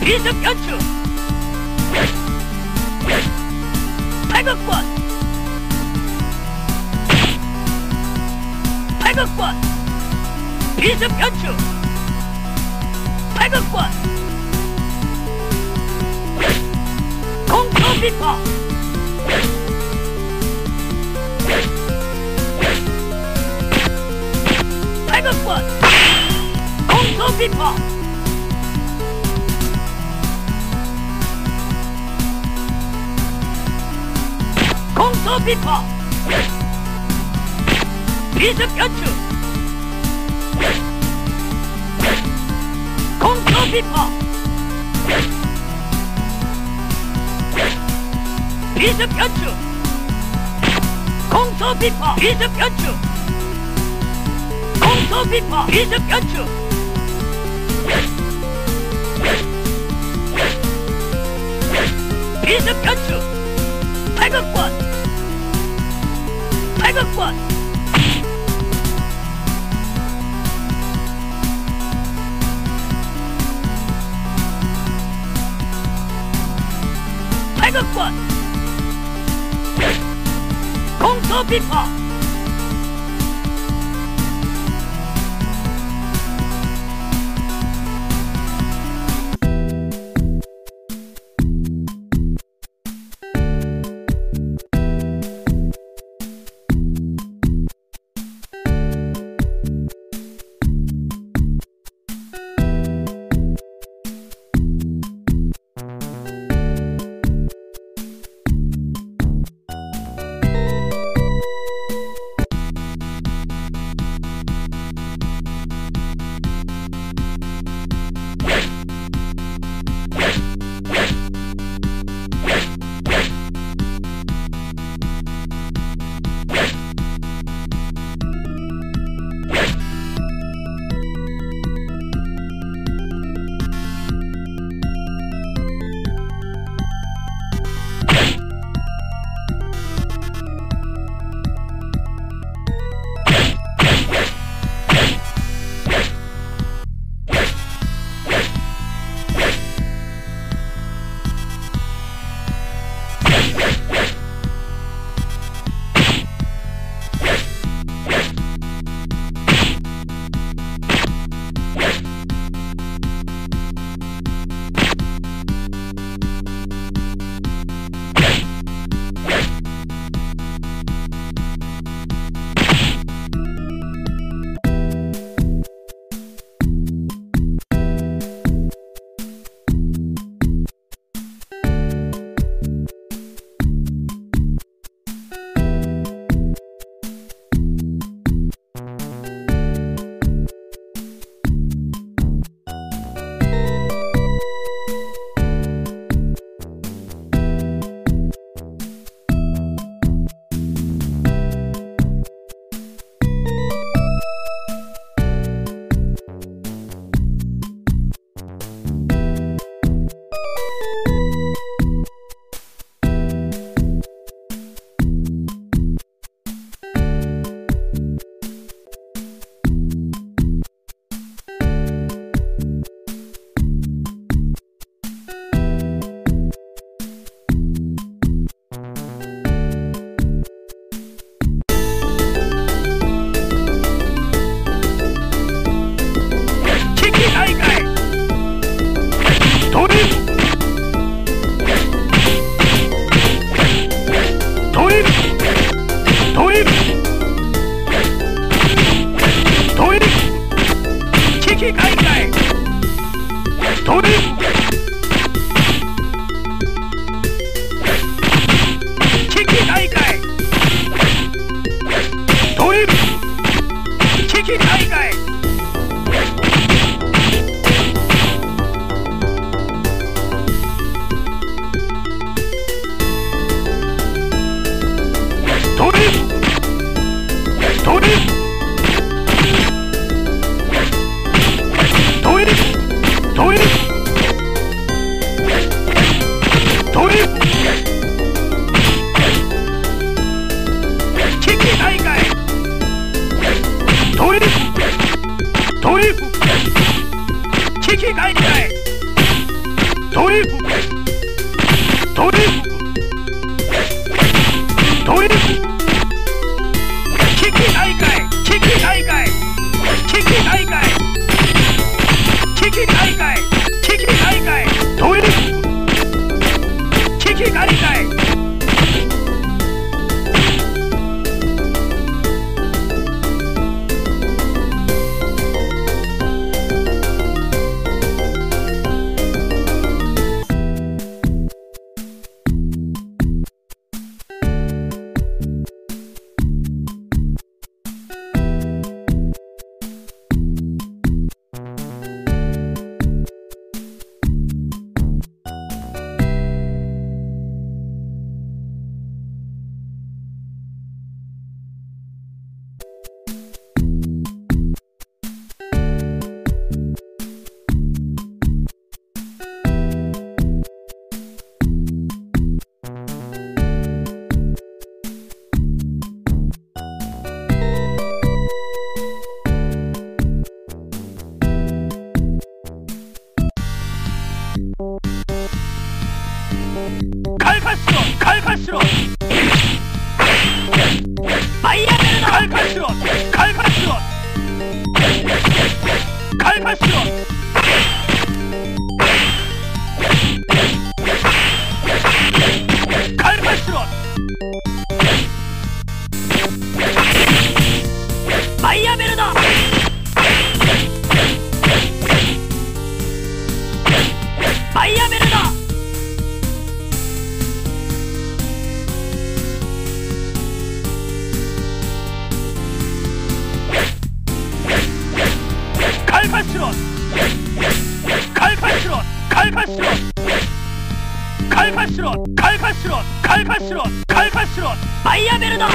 비습 변추 팔극권 팔극권 비습 변추 팔극권 공초 비파 팔극권 공초 비파 공초 비파 비습 변추 공초 비파 비습 변추 공초 비파 비습 변추 공초 비파 비습 변추 비습 변추 팔극 来个滚！来个滚！空车必跑！開花しろ開花しろバイアベル開花しろ開花しろ開花しろ開花しろ開花しろ開花しろ開花しろ開花しろフイアベルド